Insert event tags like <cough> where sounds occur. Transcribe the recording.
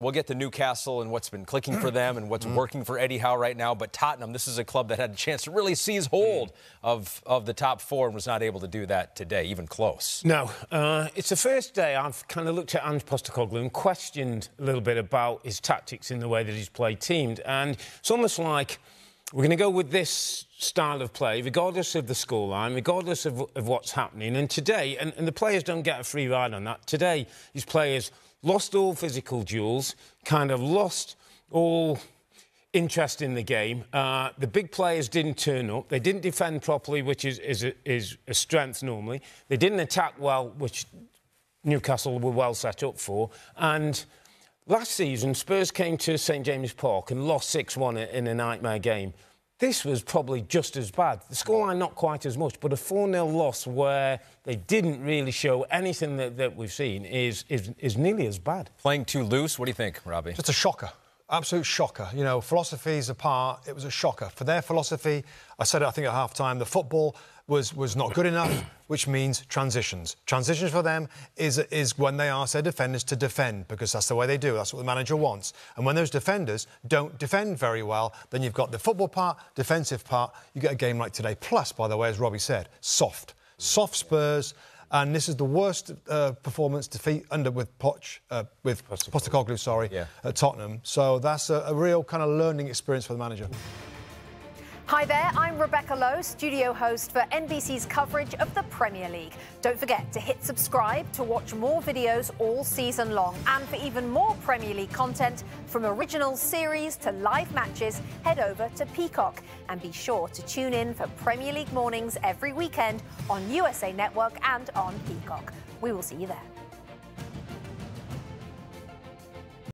We'll get to Newcastle and what's been clicking for <clears throat> them and what's mm-hmm. working for Eddie Howe right now. But Tottenham, this is a club that had a chance to really seize hold of, of the top four and was not able to do that today, even close. No. Uh, it's the first day I've kind of looked at Ange Postecoglou and questioned a little bit about his tactics in the way that he's played teamed. And it's almost like we're going to go with this style of play, regardless of the scoreline, regardless of, of what's happening. And today, and, and the players don't get a free ride on that, today, these players lost all physical duels, kind of lost all interest in the game. Uh, the big players didn't turn up. They didn't defend properly, which is, is, a, is a strength normally. They didn't attack well, which Newcastle were well set up for. And last season, Spurs came to St James Park and lost 6 1 in a nightmare game. This was probably just as bad. The scoreline not quite as much, but a 4-0 loss where they didn't really show anything that, that we've seen is, is, is nearly as bad. Playing too loose? What do you think, Robbie? Just a shocker absolute shocker. You know, philosophies apart, it was a shocker. For their philosophy, I said it, I think, at half time, the football was, was not good enough, <clears throat> which means transitions. Transitions for them is, is when they ask their defenders to defend, because that's the way they do. That's what the manager wants. And when those defenders don't defend very well, then you've got the football part, defensive part. You get a game like today. Plus, by the way, as Robbie said, soft. Soft Spurs and this is the worst uh, performance defeat under with Poch, uh, with Postecoglou, sorry, yeah. at Tottenham. So that's a, a real kind of learning experience for the manager. Hi there, I'm Rebecca Lowe, studio host for NBC's coverage of the Premier League. Don't forget to hit subscribe to watch more videos all season long. And for even more Premier League content, from original series to live matches, head over to Peacock. And be sure to tune in for Premier League mornings every weekend on USA Network and on Peacock. We will see you there.